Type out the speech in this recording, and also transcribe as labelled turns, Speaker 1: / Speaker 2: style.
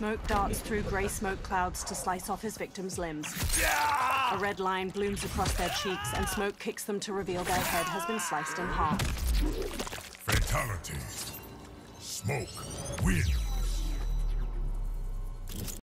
Speaker 1: Smoke darts through grey smoke clouds to slice off his victim's limbs. A red line blooms across their cheeks, and smoke kicks them to reveal their head has been sliced in half.
Speaker 2: Fatality. Smoke wins.